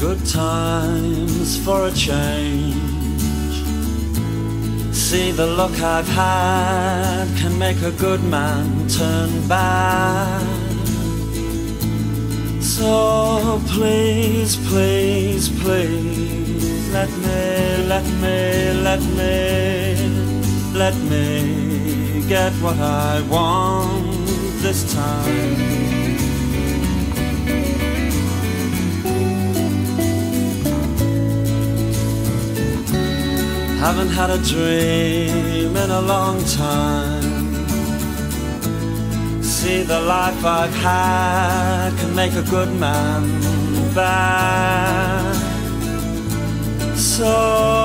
Good times for a change. See the luck I've had can make a good man turn bad. So please, please, please, let me, let me, let me, let me get what I want this time. Haven't had a dream in a long time. See, the life I've had can make a good man bad. So